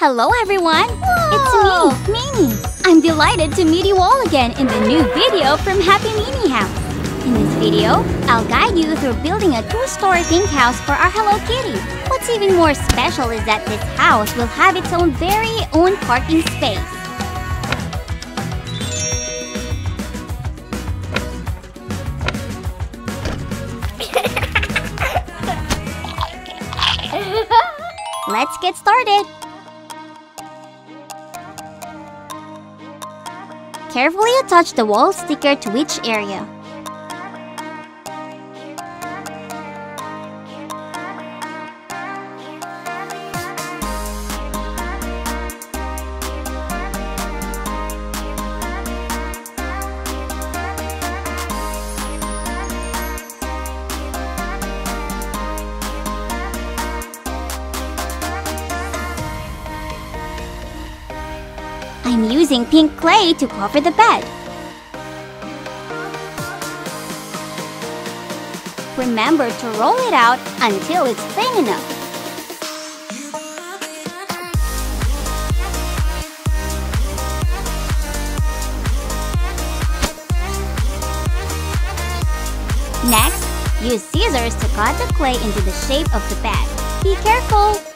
Hello everyone! It's me, Mimi. I'm delighted to meet you all again in the new video from Happy Mini House. In this video, I'll guide you through building a two-story pink house for our Hello Kitty. What's even more special is that this house will have its own very own parking space. Let's get started! Carefully attach the wall sticker to each area. Using pink clay to cover the bed. Remember to roll it out until it's thin enough. Next, use scissors to cut the clay into the shape of the bed. Be careful!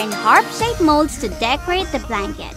Use harp-shaped molds to decorate the blanket.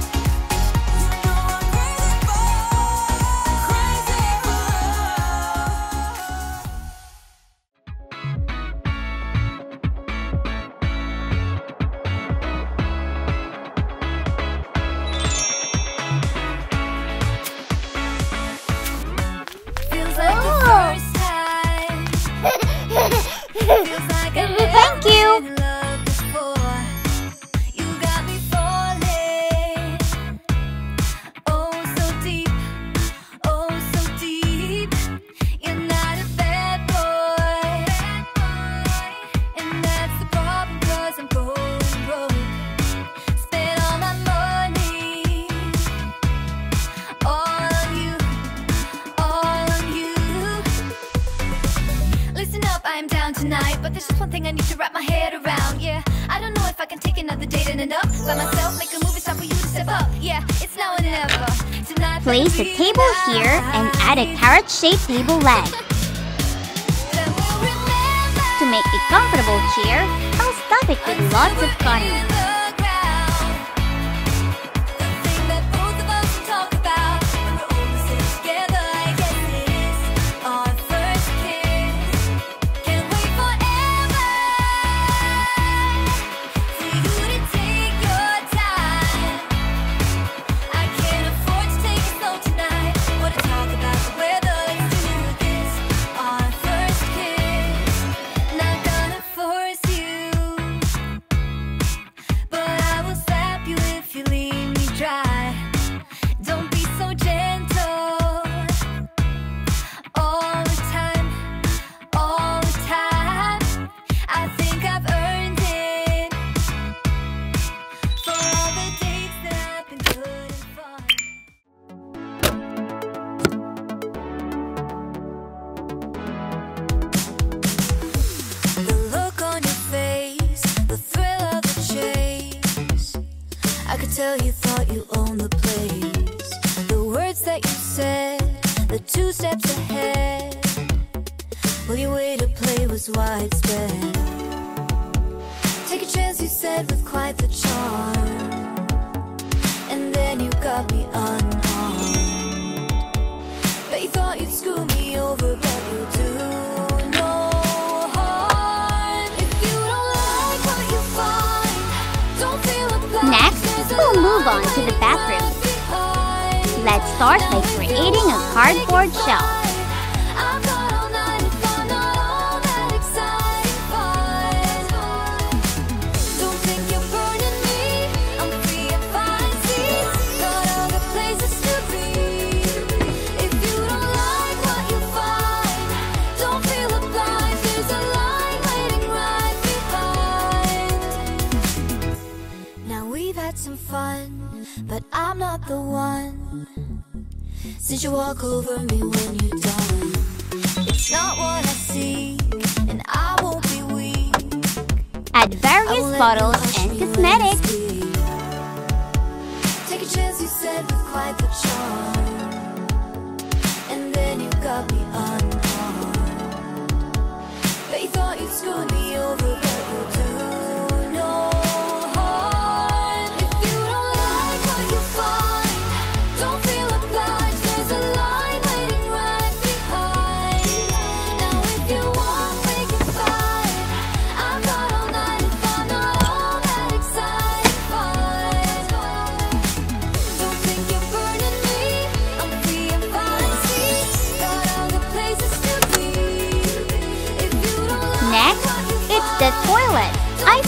Place a table here and add a carrot-shaped table leg. To make a comfortable chair, I'll stuff it with lots of cotton. tell you thought you owned the place. The words that you said, the two steps ahead. Well, your way to play was widespread. Take a chance, you said, with quite the charm. And then you got me on. bathroom. Let's start by creating a cardboard shelf. You walk over me when you're done. It's not what I see And I won't be weak. Add various bottles and cosmetics. Take a chance you said with quite the charm.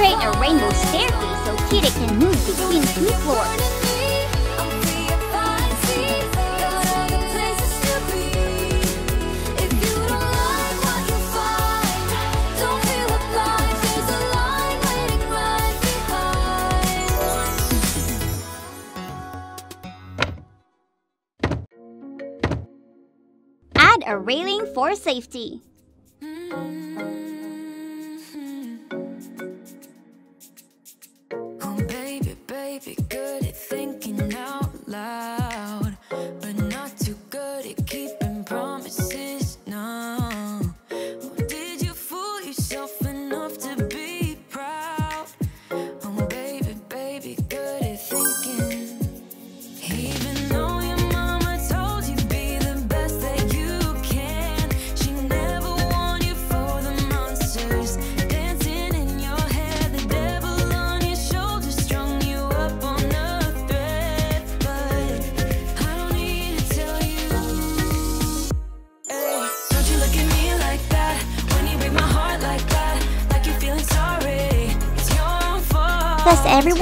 create a rainbow staircase so Kitty can move between two floors. Add a railing for safety.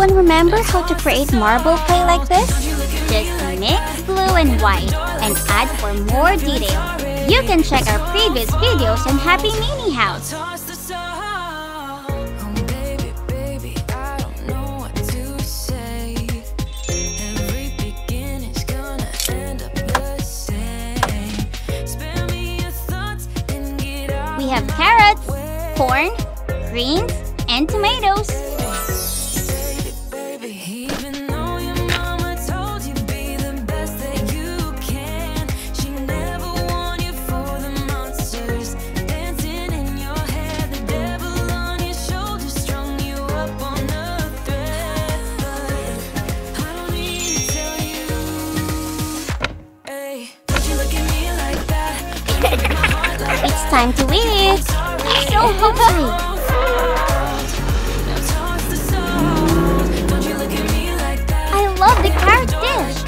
Everyone remember how to create marble clay like this? Just mix blue and white and add for more detail. You can check our previous videos on Happy Mini House. Time to eat. So hungry. I love the carrot dish.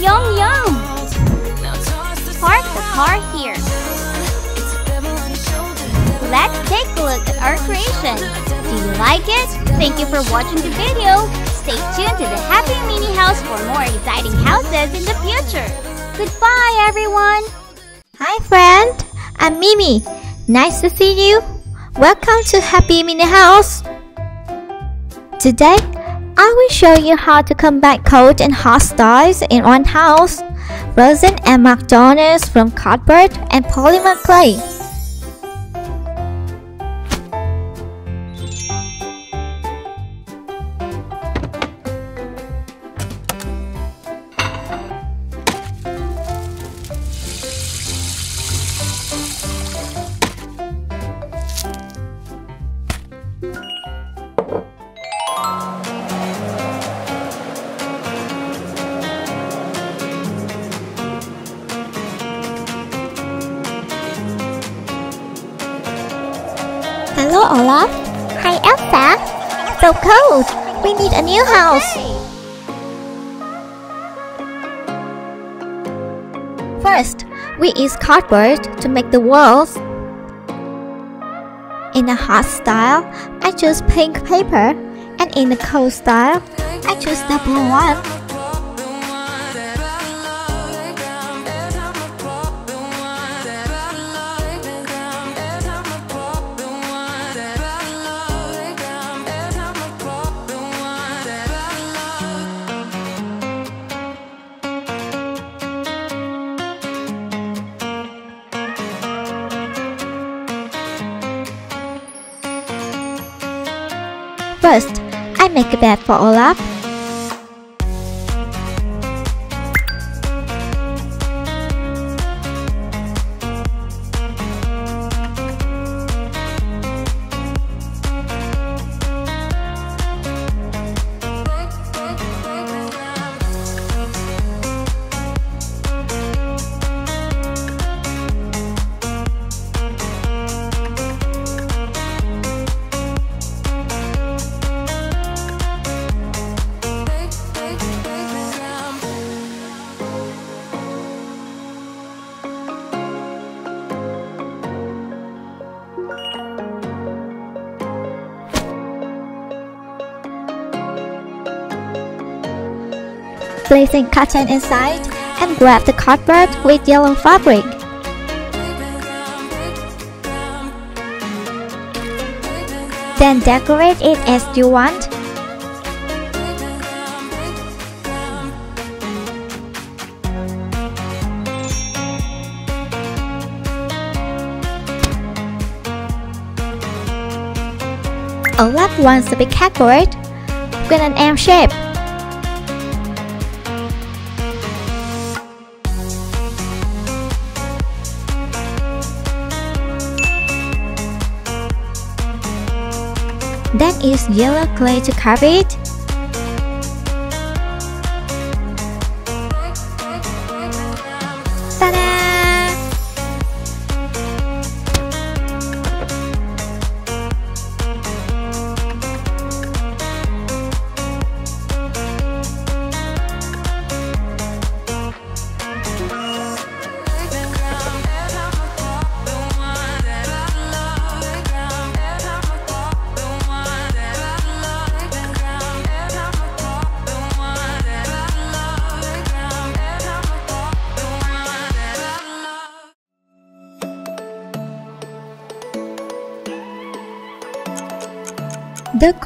Yum yum. Park the car here. Let's take a look at our creation. Do you like it? Thank you for watching the video. Stay tuned to the Happy Mini House for more exciting houses in the future. Goodbye, everyone. Hi friend, I'm Mimi. Nice to see you. Welcome to Happy Mini House. Today, I will show you how to combine cold and hot styles in one house. Frozen and McDonald's from cardboard and polymer clay. We need a new house. First, we use cardboard to make the walls. In a hot style, I choose pink paper, and in the cold style, I choose the blue one. Make a bed for Olaf. Placing cotton inside and wrap the cardboard with yellow fabric. Then decorate it as you want. A left wants to be cardboard with an M shape. Use yellow clay to carve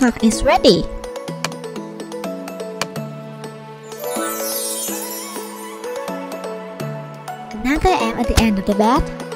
Clock is ready. Another M at the end of the bed.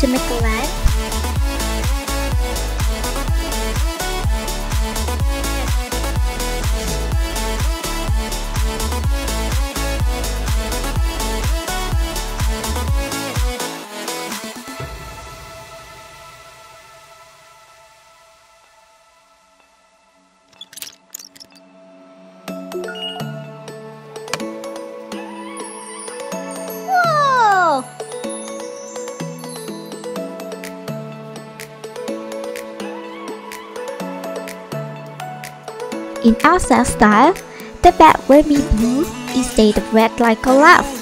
To make In Elsa style, the bed will be blue instead of red like a If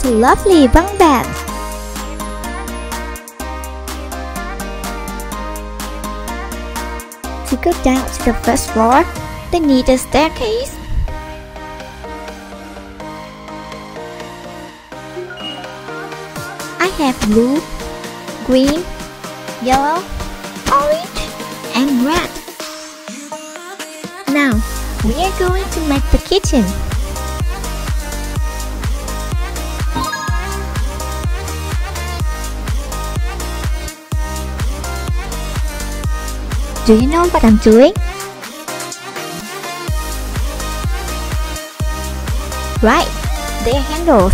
to lovely Bang Bang. To go down to the first floor, they need a staircase. I have blue, green, yellow, orange, and red. Now, we are going to make the kitchen. Do you know what I'm doing? Right, they are handles.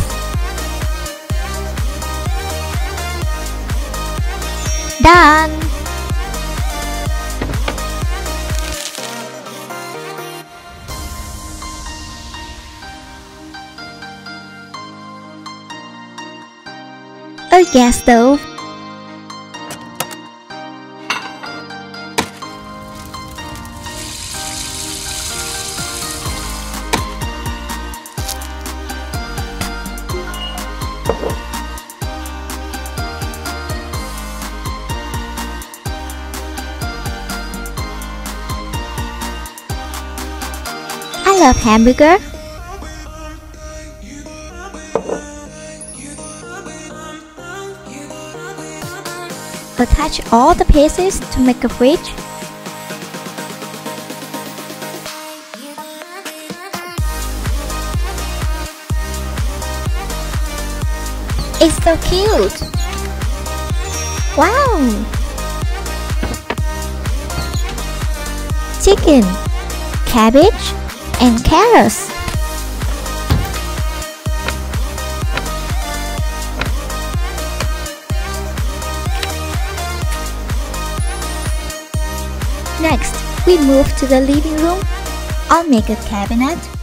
Done! A gas stove. Hamburger. Attach all the pieces to make a fridge. It's so cute! Wow! Chicken, cabbage, and carrots. Next, we move to the living room. I'll make a cabinet.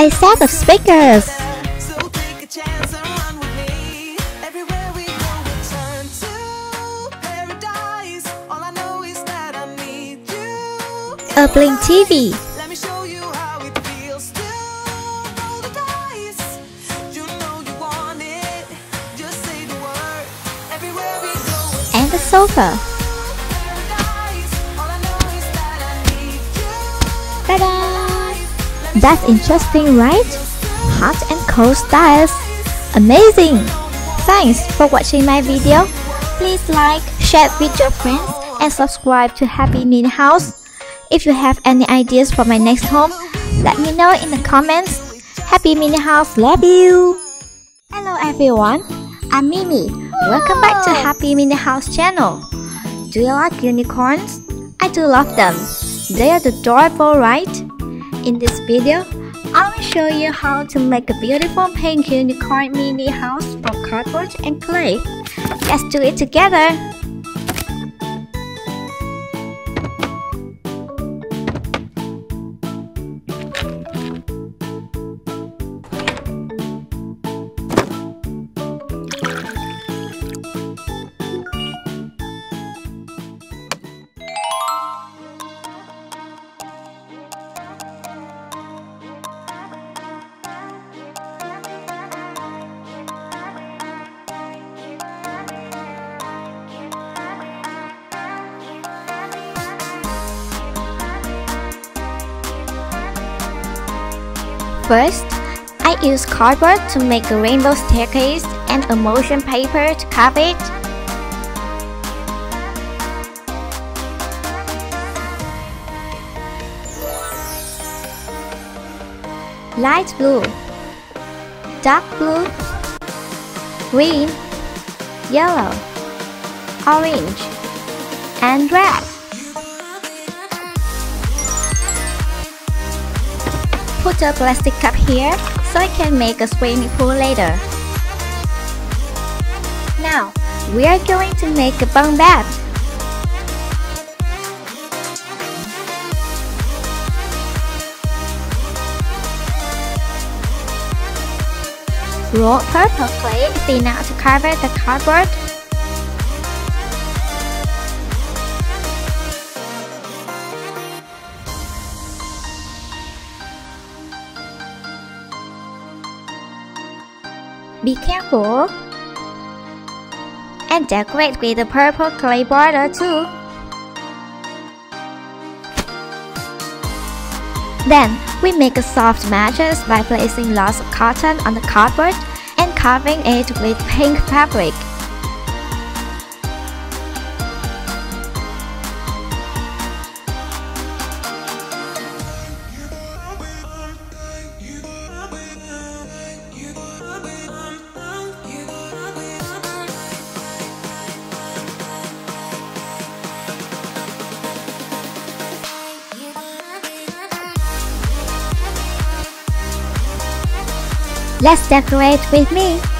That set of speakers. A Blink TV. Let me show That's interesting, right? Hot and cold styles. Amazing! Thanks for watching my video. Please like, share with your friends, and subscribe to Happy Mini House. If you have any ideas for my next home, let me know in the comments. Happy Mini House, love you! Hello everyone, I'm Mimi. Welcome back to Happy Mini House channel. Do you like unicorns? I do love them. They are adorable, right? In this video, I will show you how to make a beautiful pink unicorn mini house from cardboard and clay. Let's do it together! First, I use cardboard to make a rainbow staircase and a motion paper to cover it. Light blue, dark blue, green, yellow, orange, and red. Put a plastic cup here so I can make a swimming pool later. Now, we are going to make a bunk bed. Roll purple clay thin out to cover the cardboard. be careful. And decorate with a purple clay border too. Then, we make a soft mattress by placing lots of cotton on the cardboard and covering it with pink fabric. Let's decorate with me.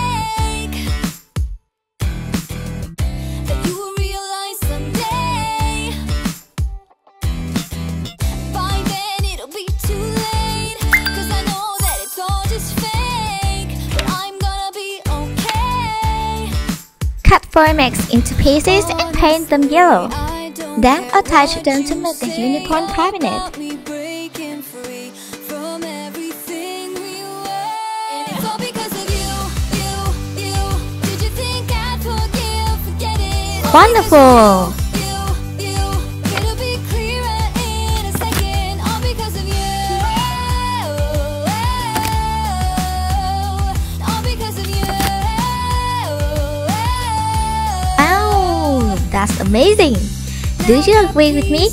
Mix into pieces and paint them yellow. Then attach them to make a unicorn cabinet. Wonderful! That's amazing! Do you agree with me?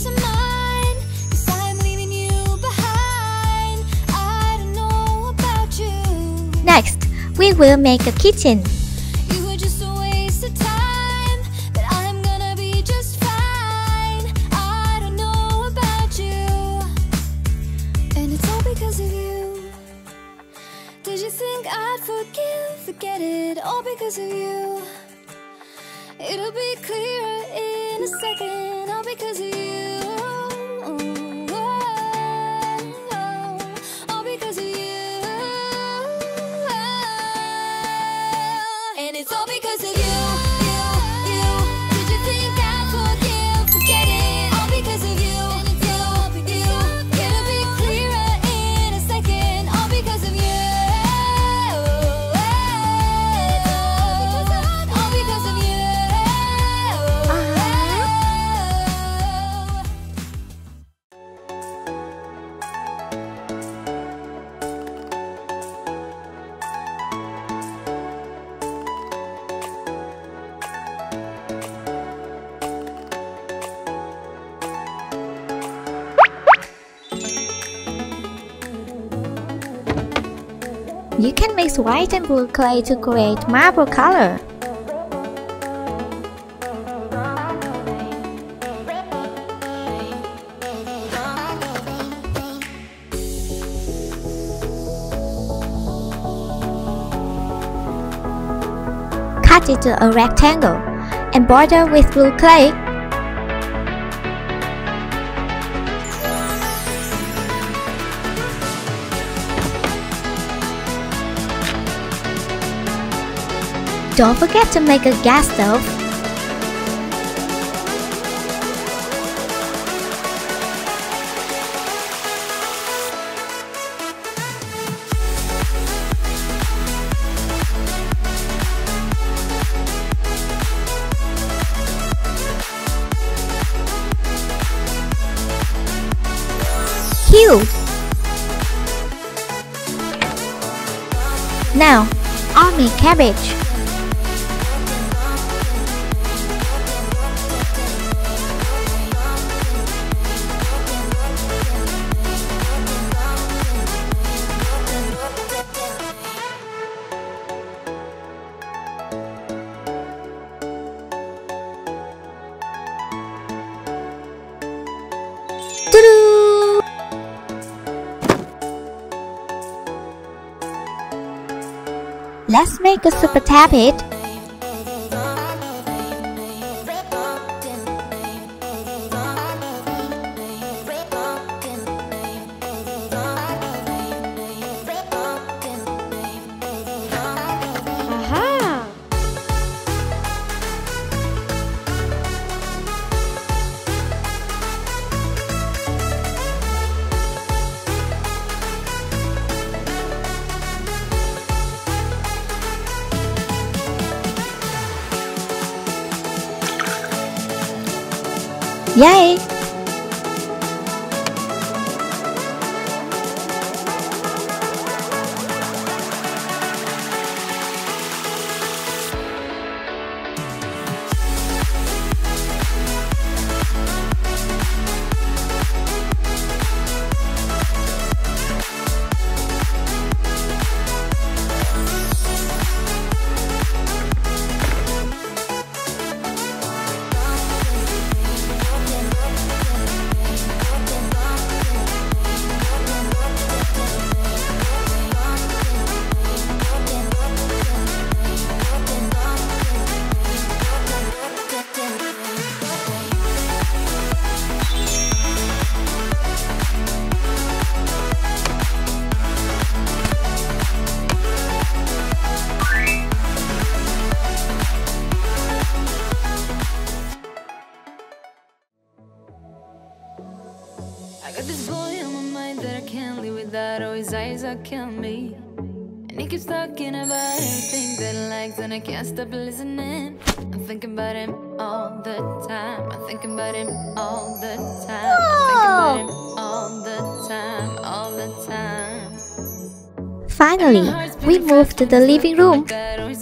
Next, we will make a kitchen. white and blue clay to create marble color. Cut it to a rectangle and border with blue clay Don't forget to make a gas stove. Cute! Now, army cabbage. Microsupertappet Yay! stuck on me And he keeps talking about everything that he likes And I can't stop listening I'm thinking about him all the time I'm thinking about him all the time no. I'm thinking about oh! him all the time All the time Finally, we moved to the living room.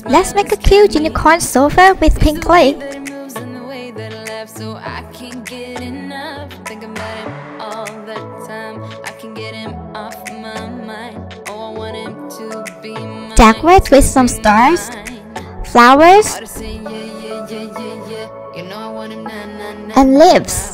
Let's make a cute unicorn sofa with pink legs. decorate with some stars, flowers, and leaves.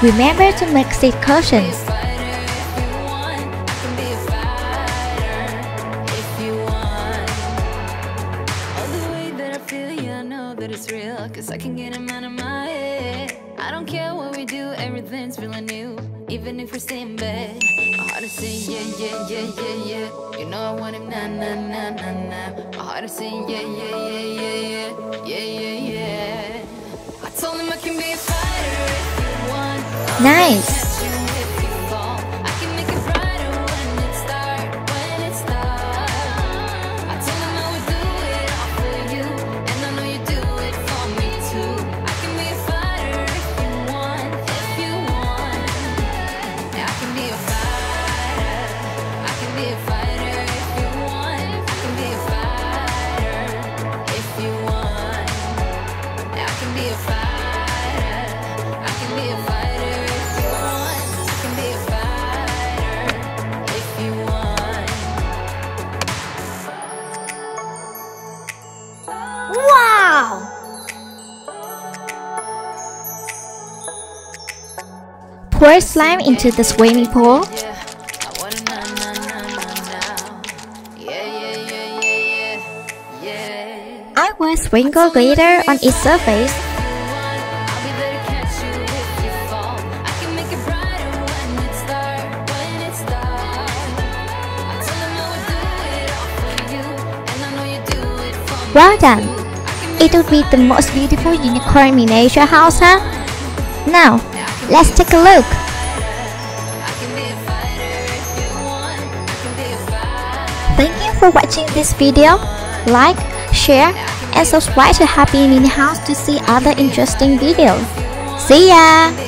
Remember to make safe cautions. Do it all for you, and I know you do it for me. Well done! It would be the most beautiful unicorn miniature house, huh? Now, let's take a look. For watching this video. Like, share, and subscribe to Happy Mini House to see other interesting videos. See ya!